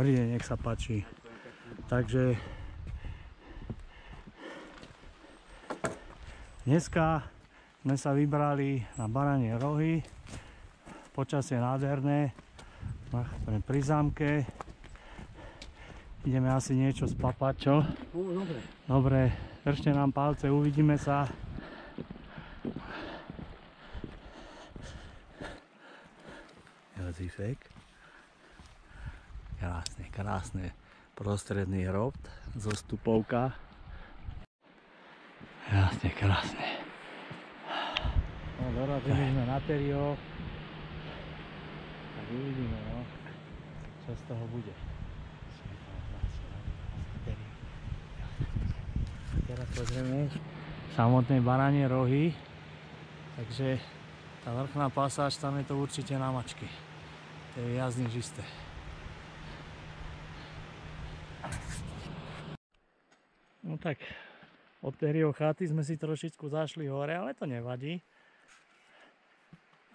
Bride, nech sa páči. Takže dneska sme sa vybrali na Baranie rohy. Počasie nádherné. Pri zámke. Ideme asi niečo spapať, čo? No, dobre. Dobre, držte nám palce, uvidíme sa. Jozifek. Krásne, krásne. Prostredný hrob, zostupovka. Krásne, krásne. No, dorazili sme na Terio. Tak uvidíme, no. Čo z toho bude. Teraz pozrieme samotné baranie rohy. Takže tá vrchná pasáž, tam je to určite na mačky. To je jazdný žisté. Tak, od Terio chaty sme si trošičku zašli hore, ale to nevadí.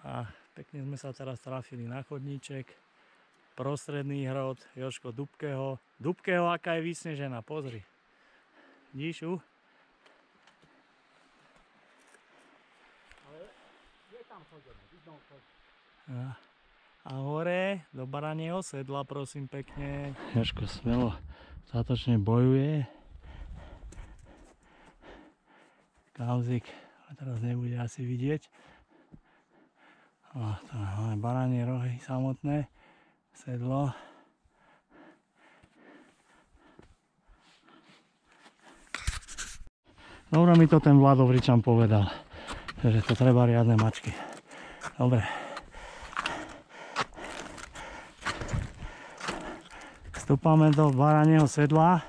A pekne sme sa teraz trafili na chodníček. Prostredný hrod, Joško Dubkeho. Dubkeho, aká je vysnežená, pozri. Vidíš ju? A, a hore do baranieho sedla, prosím pekne. Joško smelo zatočne bojuje. Kauzik, ale teraz nebude asi vidieť. O, to máme baranie rohy samotné, sedlo. Dobre mi to ten Vladovričan povedal, že to treba riadne mačky. Dobre. Vstúpame do baranieho sedla.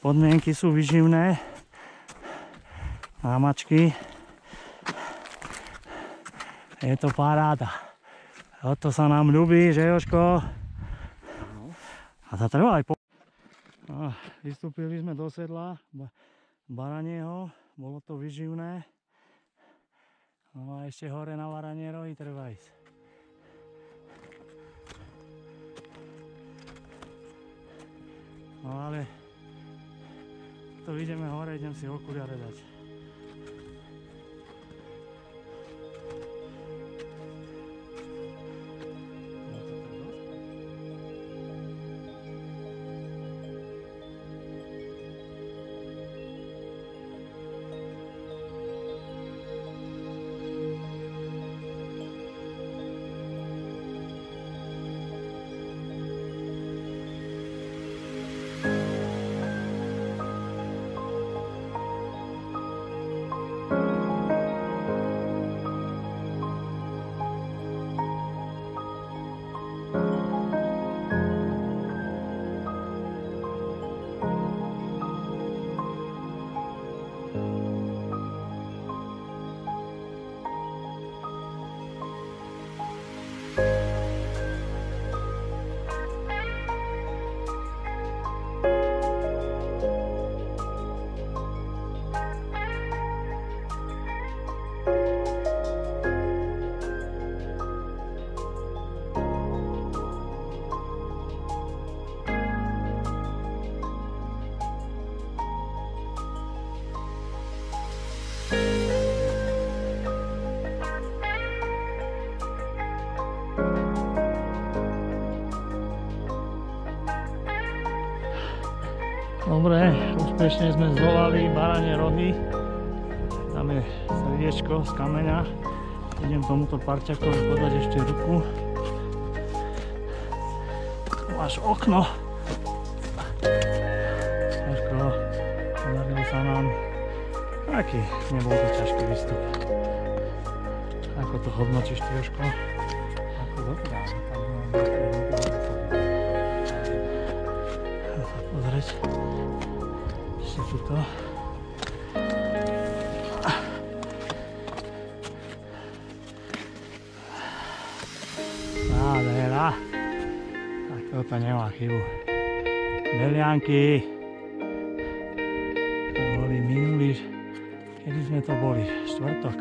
Podmienky sú vyživné. Na mačky. Je to paráda. O to sa nám ľubí, že Joško? A treba aj po... Vystúpili sme do sedla ba- Baranieho, bolo to vyživné. No a ešte hore na Baranie rohy treba ísť. No ale to ideme hore, idem si okuliare dať. Úspešne sme zdolali baranie rohy. Tam je srdiečko z kameňa. Idem tomuto parťakovi podať ešte ruku. Tu máš okno. Ťažko, podarilo sa nám. Taký, nebol to ťažký výstup. Ako to hodnotíš, ty Jožko? Ako tam mám sa pozrieť. Ešte tuto. Nádhera. Tak toto nemá chybu. Belianky. To boli minulý... Kedy sme to boli? Štvrtok.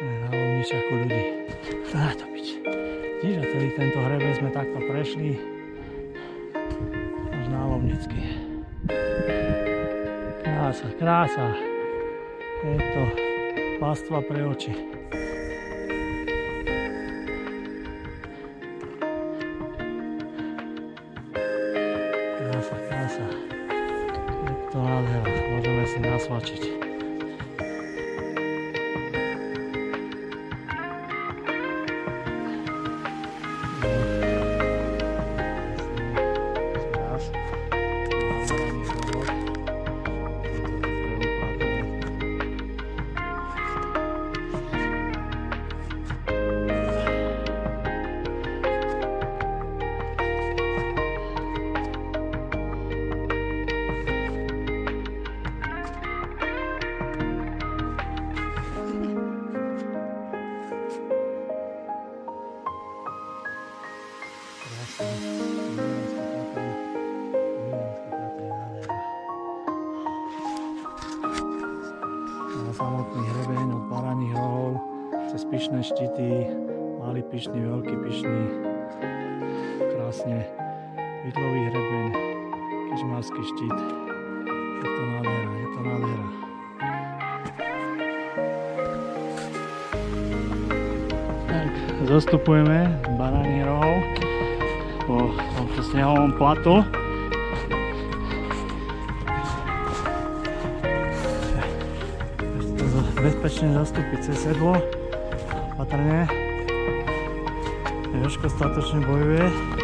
Na Lovničaku ľudí. Daj to pič. Celý tento hrebe sme takto prešli Krása, krása. Je to pastva pre oči. Cez pyšné štity, malý pyšný, veľký pyšný, krásne vidlový hrebeň, kežmarský štít. Je to nádhera, je to nádhera. Tak, zostupujeme z Baraných rohov po tomto snehovom platu. Bezpečne zastúpiť cez sedlo, opatrne. Jožko statočne bojuje.